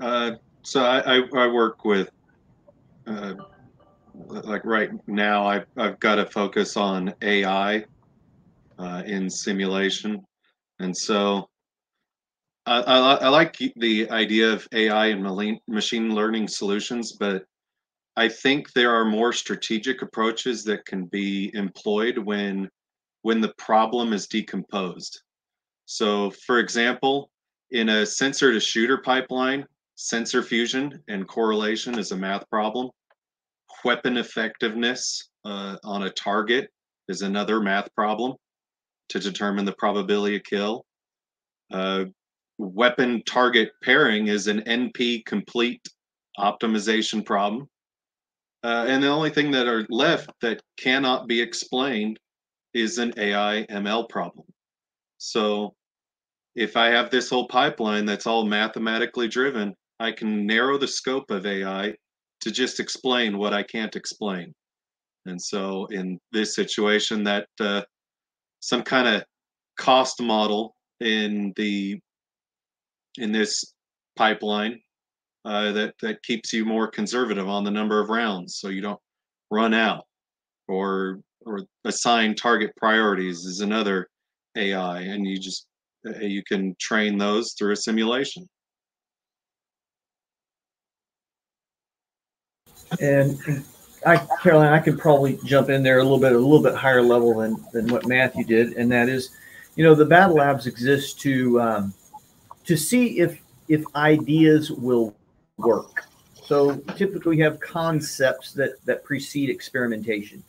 Uh, so I, I, I, work with, uh, like right now, I, I've got to focus on AI uh, in simulation. And so I, I, I, like the idea of AI and machine learning solutions, but I think there are more strategic approaches that can be employed when when the problem is decomposed. So, for example, in a sensor to shooter pipeline, sensor fusion and correlation is a math problem. Weapon effectiveness uh, on a target is another math problem to determine the probability of kill. Uh, weapon target pairing is an NP complete optimization problem. Uh, and the only thing that are left that cannot be explained is an AI ML problem. So if I have this whole pipeline that's all mathematically driven, I can narrow the scope of AI to just explain what I can't explain. And so in this situation, that uh, some kind of cost model in the in this pipeline uh, that that keeps you more conservative on the number of rounds, so you don't run out, or or assign target priorities is another AI, and you just you can train those through a simulation. And I, Caroline, I could probably jump in there a little bit, a little bit higher level than than what Matthew did, and that is, you know, the battle labs exist to um, to see if if ideas will work. So typically, you have concepts that that precede experimentation,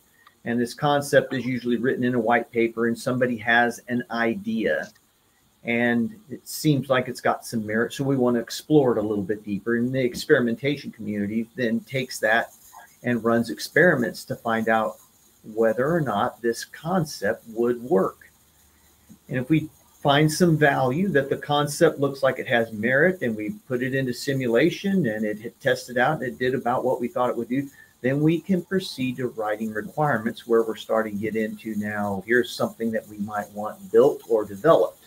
and this concept is usually written in a white paper, and somebody has an idea, and it seems like it's got some merit. So we want to explore it a little bit deeper. And the experimentation community then takes that and runs experiments to find out whether or not this concept would work. And if we find some value that the concept looks like it has merit and we put it into simulation and it tested out and it did about what we thought it would do, then we can proceed to writing requirements where we're starting to get into now, here's something that we might want built or developed.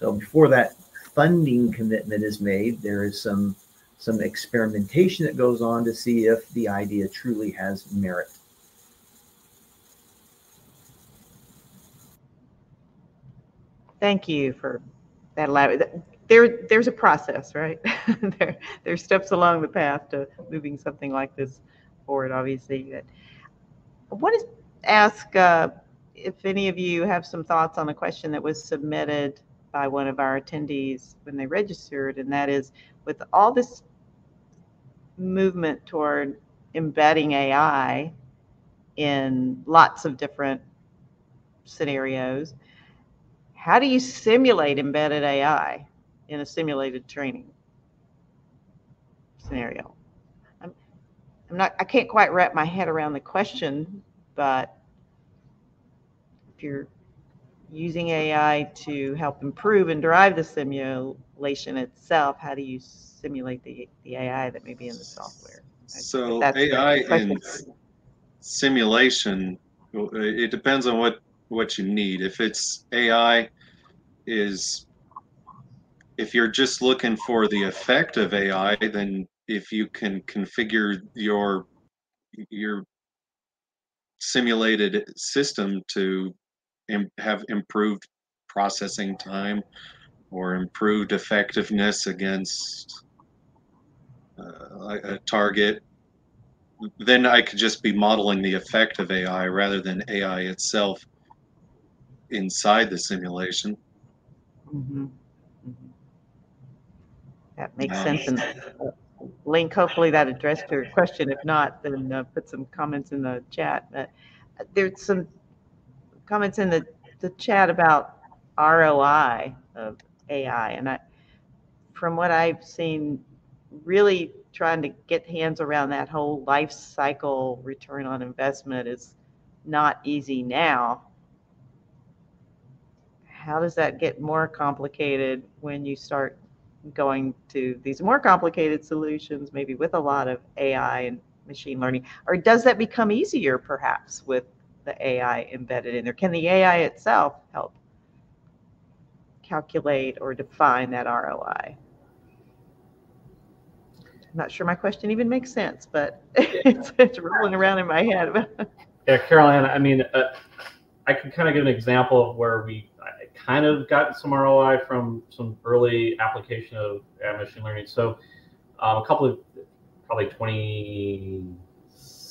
So before that funding commitment is made, there is some some experimentation that goes on to see if the idea truly has merit. Thank you for that. There, there's a process, right? there, there's steps along the path to moving something like this forward. Obviously, that. I want to ask uh, if any of you have some thoughts on a question that was submitted by one of our attendees when they registered, and that is, with all this movement toward embedding AI in lots of different scenarios. How do you simulate embedded AI in a simulated training scenario? I'm, I'm not, I can't quite wrap my head around the question, but if you're using AI to help improve and drive the simulation itself, how do you simulate the, the AI that may be in the software. So AI in simulation, it depends on what what you need. If it's AI is if you're just looking for the effect of AI, then if you can configure your your simulated system to have improved processing time or improved effectiveness against uh, a target, then I could just be modeling the effect of AI rather than AI itself inside the simulation. Mm-hmm. Mm-hmm. That makes um, sense. And uh, Link, hopefully that addressed your question. If not, then uh, put some comments in the chat. Uh, there's some comments in the to chat about ROI of AI, and I, from what I've seen, really trying to get hands around that whole life cycle return on investment is not easy now. How does that get more complicated when you start going to these more complicated solutions, maybe with a lot of AI and machine learning? Or does that become easier perhaps with the AI embedded in there? Can the AI itself help calculate or define that ROI? I'm not sure my question even makes sense, but it's, it's rolling around in my head. yeah, Caroline, I mean, uh, I can kind of give an example of where we kind of got some ROI from some early application of uh, machine learning. So um, a couple of, probably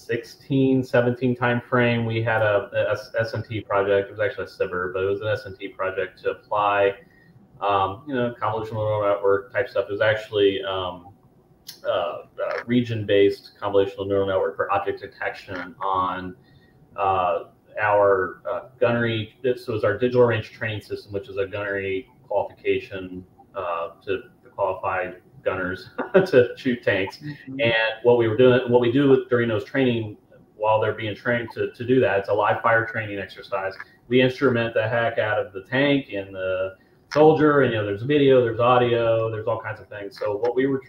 2016, 17 timeframe, we had a, a SNT project. It was actually a SBIR, but it was an SNT project to apply, um, you know, convolutional neural network type stuff. It was actually um, uh, uh, region-based convolutional neural network for object detection on uh, our uh, gunnery. This was our digital range training system, which is a gunnery qualification uh, to, to qualify gunners to shoot tanks. Mm-hmm. And what we were doing, what we do during those training, while they're being trained to, to do that, it's a live fire training exercise. We instrument the heck out of the tank and the soldier, and you know, there's video, there's audio, there's all kinds of things. So what we were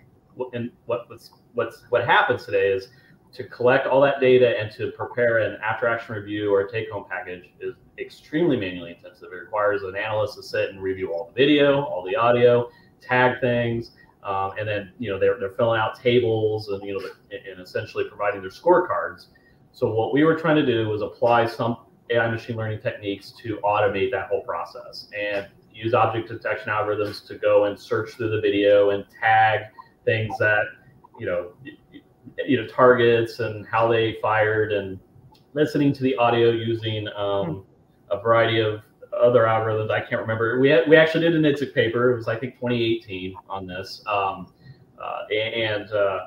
and what what's what's what happens today is to collect all that data and to prepare an after action review or a take home package is extremely manually intensive. It requires an analyst to sit and review all the video, all the audio, tag things, um, and then you know they're, they're filling out tables and you know and essentially providing their scorecards. So what we were trying to do was apply some AI machine learning techniques to automate that whole process and use object detection algorithms to go and search through the video and tag things that you know you know targets and how they fired and listening to the audio using um, a variety of other algorithms. I can't remember. We had, we actually did an ITSEC paper. It was I think 2018 on this, um, uh, and uh,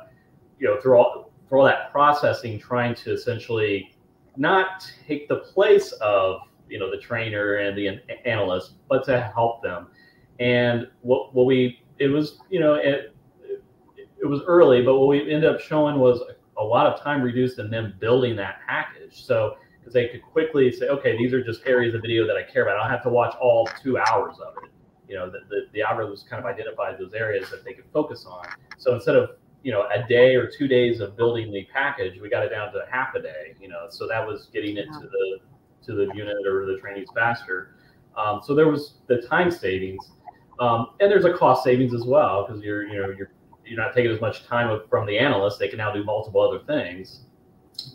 you know through all through all that processing, trying to essentially not take the place of you know the trainer and the analyst, but to help them. And what what we it was you know it, it was early, but what we ended up showing was a lot of time reduced in them building that package. So because they could quickly say, okay, these are just areas of video that I care about. I don't have to watch all two hours of it. You know, the, the, the algorithms kind of identified those areas that they could focus on. So instead of, you know, a day or two days of building the package, we got it down to half a day, you know, so that was getting it to the, to the unit or the trainees faster. Um, so there was the time savings. Um, and there's a cost savings as well because you're, you know, you're you're not taking as much time from the analyst. They can now do multiple other things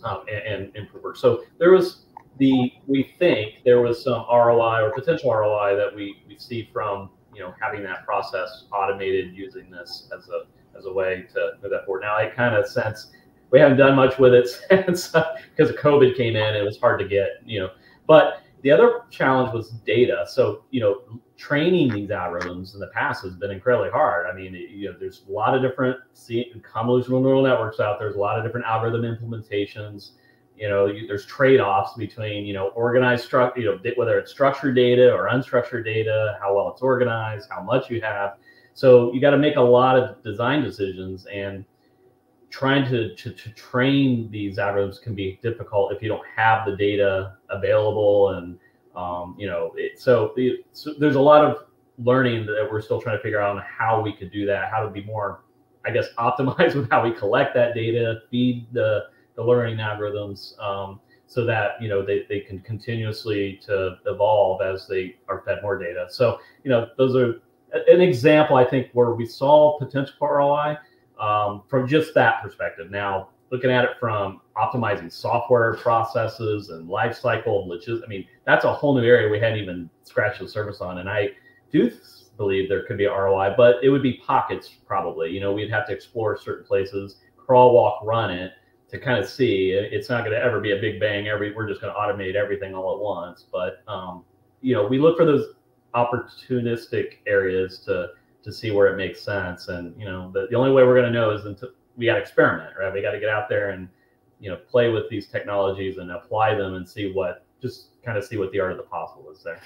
um, and, and. So there was the we think there was some ROI or potential ROI that we, we see from you know having that process automated using this as a as a way to move that forward. Now I kind of sense we haven't done much with it since because COVID came in. It was hard to get you know, but the other challenge was data. So you know training these algorithms in the past has been incredibly hard. I mean, you know, there's a lot of different convolutional neural networks out there. There's a lot of different algorithm implementations. You know, you, there's trade-offs between you know organized structure, you know, whether it's structured data or unstructured data, how well it's organized, how much you have. So you got to make a lot of design decisions, and trying to, to, to train these algorithms can be difficult if you don't have the data available and um, you know, it, so, the, so there's a lot of learning that we're still trying to figure out on how we could do that, how to be more, I guess, optimized with how we collect that data, feed the, the learning algorithms, um, so that you know they, they can continuously to evolve as they are fed more data. So you know those are an example I think where we saw potential for ROI um, from just that perspective. Now looking at it from optimizing software processes and life cycle logistics. I mean, that's a whole new area we hadn't even scratched the surface on. And I do believe there could be ROI, but it would be pockets probably. You know, we'd have to explore certain places, crawl, walk, run it to kind of see. It's not going to ever be a big bang. Every we're just going to automate everything all at once. But um, you know, we look for those opportunistic areas to to see where it makes sense. And you know, the, the only way we're going to know is until we got to experiment, right? We got to get out there and you know play with these technologies and apply them and see what just kind of see what the art of the possible is there.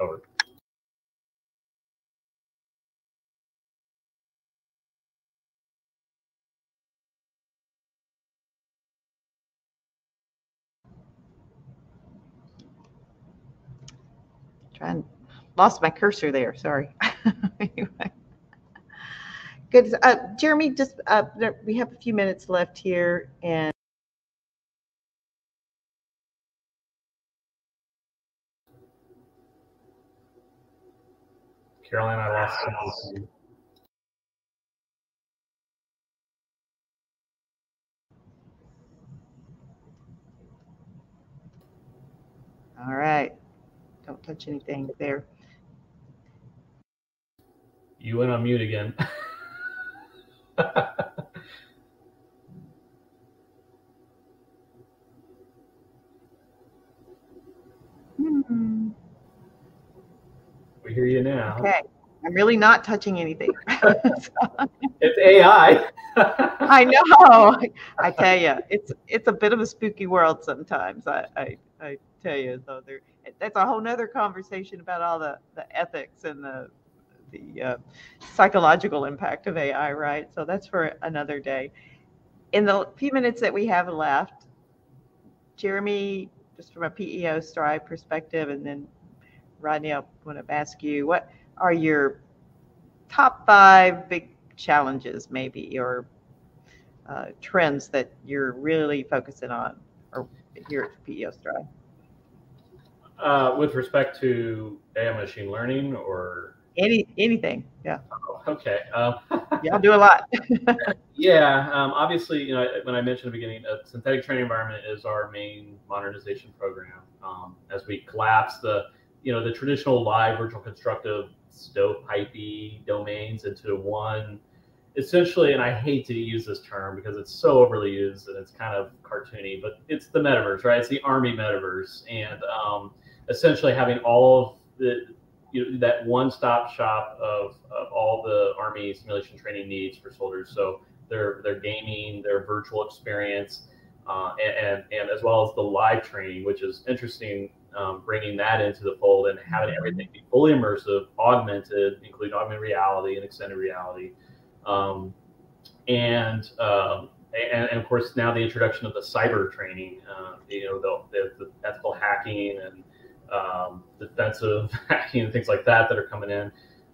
Over. Trying, lost my cursor there, sorry. Anyway. Good, uh, Jeremy, just, uh, we have a few minutes left here and Caroline, I lost you. All right. Don't touch anything there. You went on mute again. Hmm, we hear you now. Okay, I'm really not touching anything. It's AI. I know. I tell you, it's it's a bit of a spooky world sometimes. I I, I tell you, though, there that's a whole nother conversation about all the the ethics and the the uh, psychological impact of AI, right? So that's for another day. In the few minutes that we have left, Jeremy, just from a PEO STRI perspective, and then Rodney, I want to ask you, what are your top five big challenges, maybe, or uh, trends that you're really focusing on, or here at PEO STRI? Uh, with respect to AI machine learning or Any anything? Yeah, okay. Um, y'all do a lot. Yeah, um, obviously, you know, when I mentioned at the beginning, a synthetic training environment is our main modernization program. Um, as we collapse the, you know, the traditional live virtual constructive stovepipey domains into one, essentially, and I hate to use this term because it's so overly used and it's kind of cartoony, but it's the metaverse, right? It's the army metaverse, and um, essentially having all of the you know, that one-stop shop of, of all the army simulation training needs for soldiers. So their their gaming, their virtual experience, uh, and, and and as well as the live training, which is interesting, um, bringing that into the fold and having everything be fully immersive, augmented, including augmented reality and extended reality, um, and, um, and and of course now the introduction of the cyber training, uh, you know, the, the, the ethical hacking and um, defensive hacking and things like that that are coming in.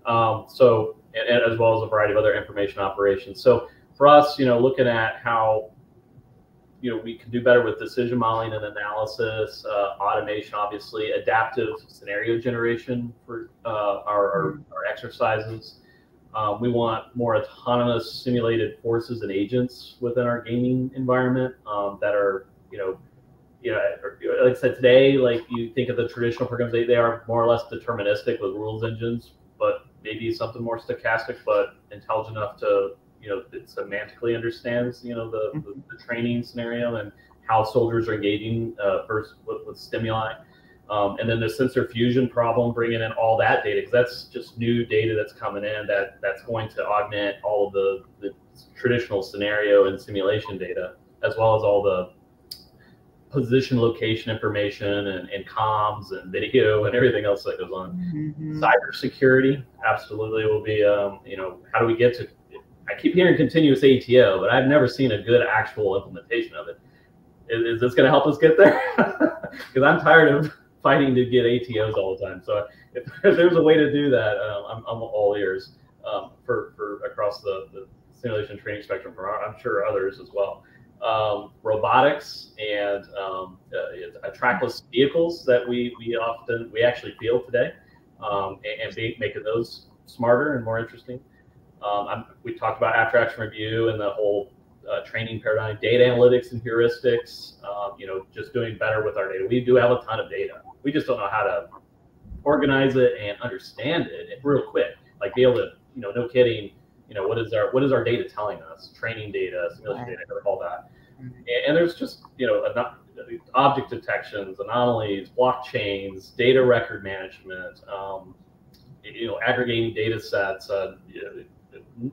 Um, so, and, and as well as a variety of other information operations. So, for us, you know, looking at how you know we can do better with decision modeling and analysis, uh, automation, obviously, adaptive scenario generation for uh, our, our, our exercises. Um, we want more autonomous simulated forces and agents within our gaming environment um, that are, you know, you know, like I said today, like you think of the traditional programs, they, they are more or less deterministic with rules engines, but maybe something more stochastic, but intelligent enough to, you know, it semantically understands, you know, the, the, the training scenario and how soldiers are engaging uh, first with, with stimuli. Um, and then the sensor fusion problem, bringing in all that data, because that's just new data that's coming in that that's going to augment all of the, the traditional scenario and simulation data, as well as all the position location information and, and comms and video and everything else that goes on. Mhm. Cybersecurity absolutely will be, um, you know, how do we get to, I keep hearing continuous ATO, but I've never seen a good actual implementation of it. Is, is this going to help us get there? Because I'm tired of fighting to get ATOs all the time. So if, if there's a way to do that, um, I'm, I'm all ears um, for, for across the, the simulation training spectrum for I'm sure others as well um, robotics and um, uh, trackless vehicles that we, we often we actually field today, um, and, and be, making those smarter and more interesting. Um, we talked about after action review and the whole uh, training paradigm, data analytics and heuristics. Um, you know, just doing better with our data. We do have a ton of data. We just don't know how to organize it and understand it real quick. Like be able to, you know, no kidding you know what is our what is our data telling us training data simulation right. data all that and, and, there's just you know object detections anomalies blockchains data record management um, you know aggregating data sets uh,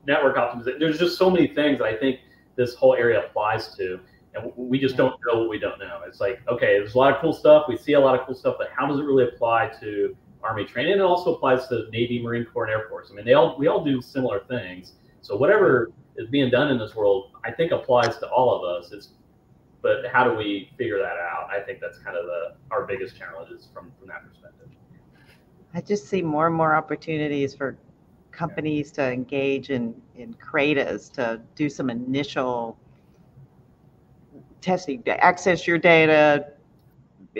network optimization there's just so many things that i think this whole area applies to and we just don't know what we don't know. It's like, okay, there's a lot of cool stuff. We see a lot of cool stuff, but how does it really apply to Army training? And it also applies to Navy, Marine Corps, and Air Force. I mean, they all we all do similar things. So whatever is being done in this world, I think applies to all of us. It's but how do we figure that out? I think that's kind of the our biggest challenges from from that perspective. I just see more and more opportunities for companies to engage in in CRADAs to do some initial testing, to access your data,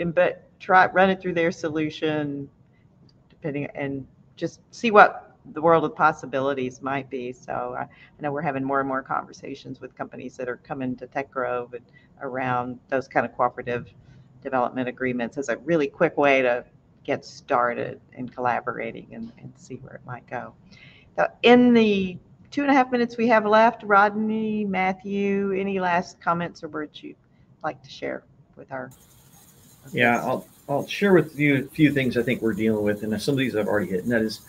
but try run it through their solution, depending and just see what the world of possibilities might be. So I, I know we're having more and more conversations with companies that are coming to Tech Grove and around those kind of cooperative development agreements as a really quick way to get started in collaborating and, and see where it might go. Now, in the two and a half minutes we have left, Rodney, Matthew, any last comments or words you'd like to share with our? Yeah, I'll, I'll share with you a few things I think we're dealing with, and some of these I've already hit, and that is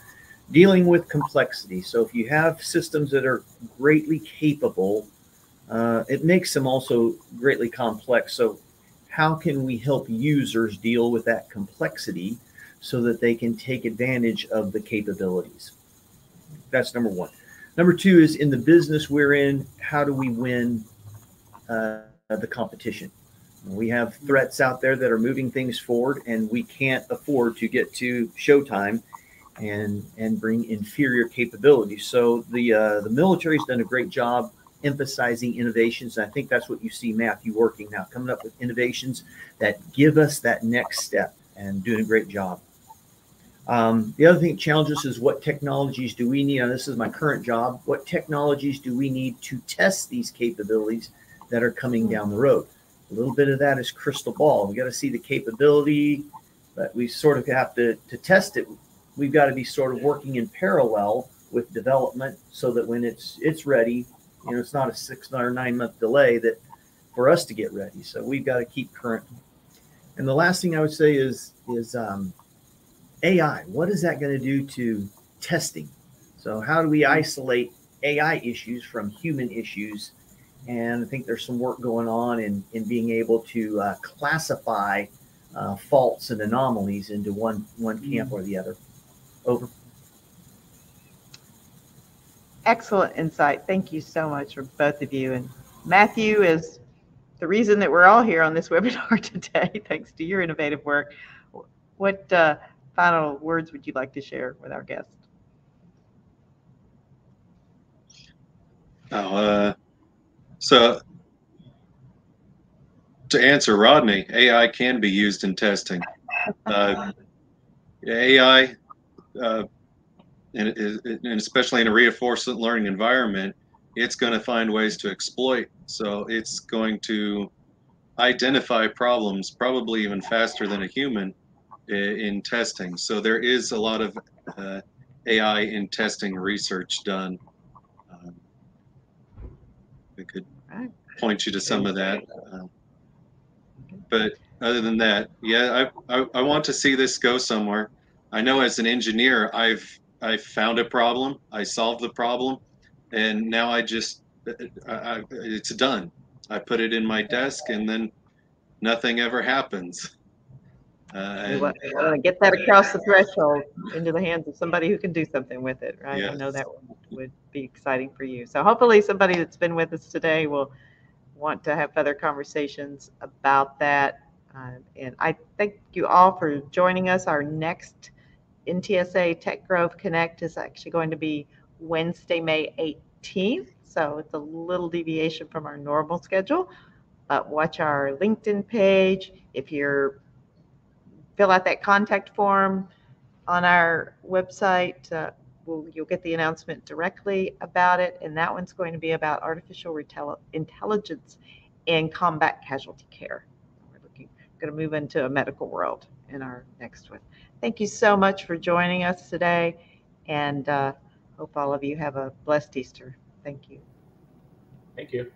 dealing with complexity. So if you have systems that are greatly capable, uh, it makes them also greatly complex. So how can we help users deal with that complexity so that they can take advantage of the capabilities? That's number one. Number two is in the business we're in, how do we win uh, the competition? We have threats out there that are moving things forward, and we can't afford to get to showtime and and bring inferior capabilities. So the uh, the military's done a great job emphasizing innovations. And I think that's what you see Matthew working now, coming up with innovations that give us that next step and doing a great job. Um, the other thing that challenges is what technologies do we need? Now, this is my current job. What technologies do we need to test these capabilities that are coming down the road? A little bit of that is crystal ball. We got to see the capability, but we sort of have to, to test it. We've got to be sort of working in parallel with development so that when it's it's ready, you know, it's not a six or nine month delay that for us to get ready. So we've got to keep current. And the last thing I would say is is um, AI. What is that going to do to testing? So how do we isolate AI issues from human issues? And I think there's some work going on in in being able to uh, classify uh, faults and anomalies into one one camp or the other. Over. Excellent insight. Thank you so much for both of you. And Matthew is the reason that we're all here on this webinar today, thanks to your innovative work. What uh, final words would you like to share with our guests? Oh, uh, so to answer Rodney, AI can be used in testing. Uh, AI uh, and, and especially in a reinforcement learning environment, it's going to find ways to exploit. So it's going to identify problems probably even faster than a human in testing. So there is a lot of uh, AI in testing research done. Um, I could point you to some of that. Uh, but other than that, yeah, I, I, I want to see this go somewhere. I know as an engineer, I've I found a problem, I solved the problem, and now I just I, I, it's done. I put it in my desk, and then nothing ever happens. Uh, want to get that across the threshold into the hands of somebody who can do something with it, right? Yes. I know that would, be exciting for you. So hopefully, somebody that's been with us today will want to have further conversations about that. Uh, and I thank you all for joining us. Our next NTSA Tech Grove Connect is actually going to be Wednesday, May 18th. So it's a little deviation from our normal schedule. But watch our LinkedIn page. If you're fill out that contact form on our website, uh, we'll, you'll get the announcement directly about it. And that one's going to be about artificial intelligence in combat casualty care. We're looking going to move into a medical world in our next one. Thank you so much for joining us today, and uh, hope all of you have a blessed Easter. Thank you. Thank you.